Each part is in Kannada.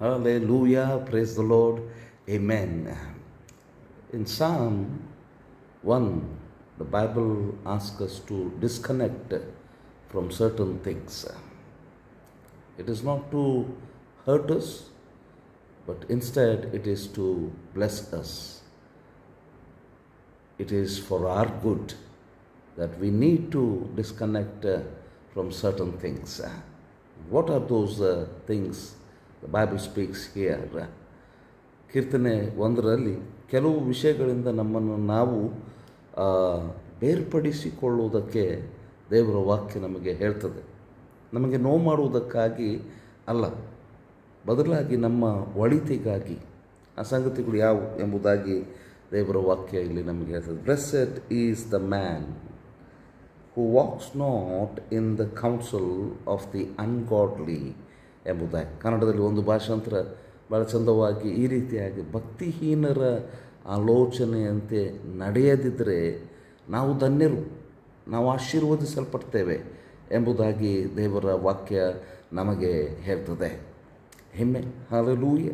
Hallelujah. Praise the Lord. Amen. In Psalm 1, the Bible asks us to disconnect from certain things. It is not to hurt us, but instead it is to bless us. It is for our good that we need to disconnect from certain things. What are those uh, things Bible speaks here? ಕೀರ್ತನೆ ಒಂದರಲ್ಲಿ ಕೆಲವು ವಿಷಯಗಳಿಂದ ನಮ್ಮನ್ನು ನಾವು ಬೇರ್ಪಡಿಸಿಕೊಳ್ಳುವುದಕ್ಕೆ ದೇವರ ವಾಕ್ಯ ನಮಗೆ ಹೇಳ್ತದೆ ನಮಗೆ ನೋವು ಮಾಡುವುದಕ್ಕಾಗಿ ಅಲ್ಲ, ಬದಲಾಗಿ ನಮ್ಮ ಒಳಿತಿಗಾಗಿ ಆ ಸಂಗತಿಗಳು ಯಾವುವು ಎಂಬುದಾಗಿ ದೇವರ ವಾಕ್ಯ ಇಲ್ಲಿ ನಮಗೆ ಹೇಳ್ತದೆ blessed is the man who walks not in the counsel of the ungodly ಎಂಬುದಾಗಿ. ಕನ್ನಡದಲ್ಲಿ ಒಂದು ಭಾಷಾಂತರ ಭಾಳ ಚಂದವಾಗಿ ಈ ರೀತಿಯಾಗಿ ಭಕ್ತಿಹೀನರ ಆಲೋಚನೆಯಂತೆ ನಡೆಯದಿದ್ದರೆ ನಾವು ಧನ್ಯರು, ನಾವು ಆಶೀರ್ವದಿಸಲ್ಪಡ್ತೇವೆ ಎಂಬುದಾಗಿ ದೇವರ ವಾಕ್ಯ ನಮಗೆ ಹೇಳ್ತದೆ. ಹೆಮ್ಮೆ ಹಾಲೆಲೂಯ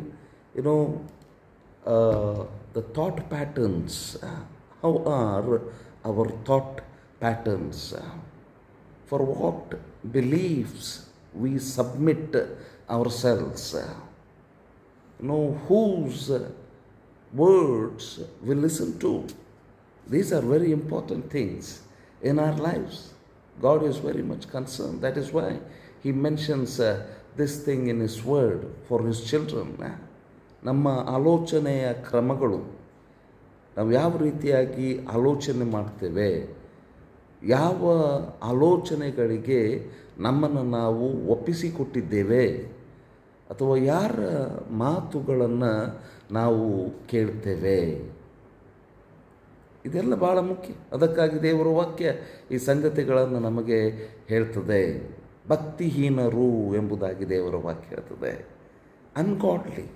ಲೂಯ the thought patterns how how are our thought patterns? What beliefs we submit ourselves uh, you know whose uh, words we listen to these are very important things in our lives god is very much concerned that is why he mentions uh, this thing in his word for his children uh, ನಮ್ಮ ಆಲೋಚನೆಯ ಕ್ರಮಗಳು ನಾವು ಯಾವ ರೀತಿಯಾಗಿ ಆಲೋಚನೆ ಮಾಡ್ತೇವೆ ಯಾವ ಆಲೋಚನೆಗಳಿಗೆ ನಮ್ಮನ್ನು ನಾವು ಒಪ್ಪಿಸಿಕೊಟ್ಟಿದ್ದೇವೆ ಅಥವಾ ಯಾರ ಮಾತುಗಳನ್ನು ನಾವು ಕೇಳ್ತೇವೆ? ಇದೆಲ್ಲ ಭಾಳ ಮುಖ್ಯ. ಅದಕ್ಕಾಗಿ ದೇವರ ವಾಕ್ಯ ಈ ಸಂಗತಿಗಳನ್ನು ನಮಗೆ ಹೇಳ್ತದೆ. ಭಕ್ತಿಹೀನರು ಎಂಬುದಾಗಿ ದೇವರ ವಾಕ್ಯ ಹೇಳ್ತದೆ. Ungodly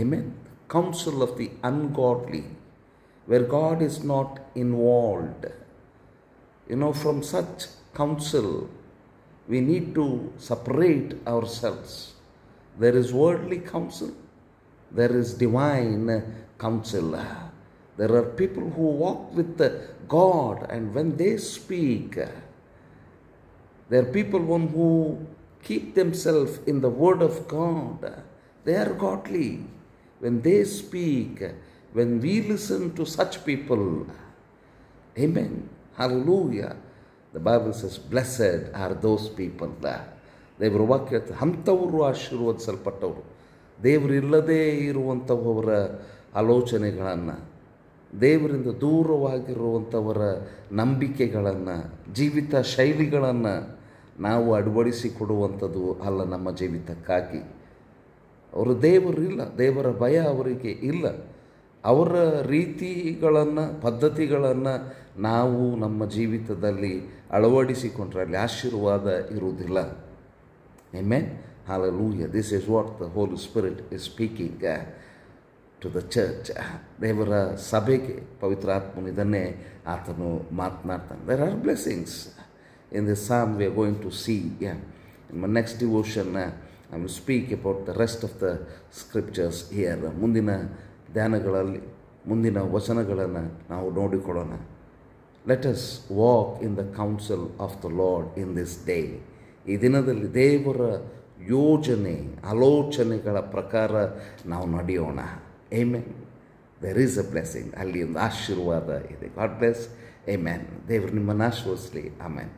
I mean council of the ungodly where God is not involved. You know, from such counsel, we need to separate ourselves. There is worldly counsel, there is divine counsel. There are people who walk with God, and when they speak, there are people who keep themselves in the Word of God. They are godly. When they speak, when we listen to such people, Amen. Hallelujah. The Bible says, Blessed are those people. ದೇವರು ವಾಕ್ಯ ಅಂಥವರು ಆಶೀರ್ವದಿಸಲ್ಪಟ್ಟವರು ದೇವರಿಲ್ಲದೇ ಇರುವಂಥವರ ಆಲೋಚನೆಗಳನ್ನು ದೇವರಿಂದ ದೂರವಾಗಿರುವಂಥವರ ನಂಬಿಕೆಗಳನ್ನು ಜೀವಿತ ಶೈಲಿಗಳನ್ನು ನಾವು ಅಳವಡಿಸಿಕೊಡುವಂಥದ್ದು ಅಲ್ಲ ನಮ್ಮ ಜೀವಿತಕ್ಕಾಗಿ ಅವರು ದೇವರಿಲ್ಲ ದೇವರ ಭಯ ಅವರಿಗೆ ಇಲ್ಲ ಅವರ ರೀತಿಗಳನ್ನು, ಪದ್ಧತಿಗಳನ್ನು ನಾವು ನಮ್ಮ ಜೀವಿತದಲ್ಲಿ ಅಳವಡಿಸಿಕೊಂಡ್ರೆ ಅಲ್ಲಿ ಆಶೀರ್ವಾದ ಇರುವುದಿಲ್ಲ. ಎಮ್ಮೆ ಹಾಲ This this what what the holy spirit is speaking to the church ದೇವರ ಸಭೆಗೆ ಪವಿತ್ರ ಇದನ್ನೇ ಆತನು ಮಾತನಾಡ್ತಾನೆ. There are blessings in this psalm we are going to see my next devotion I will speak about the rest of the scriptures here ಮುಂದಿನ ಧ್ಯಾನಗಳಲ್ಲಿ ಮುಂದಿನ ವಚನಗಳನ್ನು ನಾವು ನೋಡಿಕೊಳ್ಳೋಣ. Let walk in the council of the Lord in this day ಈ ದಿನದಲ್ಲಿ ದೇವರ ಯೋಜನೆ, ಆಲೋಚನೆಗಳ ಪ್ರಕಾರ ನಾವು ನಡೆಯೋಣ. Amen there is a blessing ಅಲ್ಲಿ ಒಂದು ಆಶೀರ್ವಾದ ಇದೆ. ಗಾಡ್ ಬ್ಲೆಸ್ ಏಮೆನ್ ದೇವರು ನಿಮ್ಮನ್ನು ಆಶೀರ್ವದಿಸಲಿ. ಆಮೇನ್